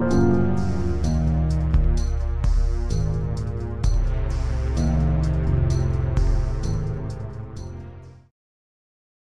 Música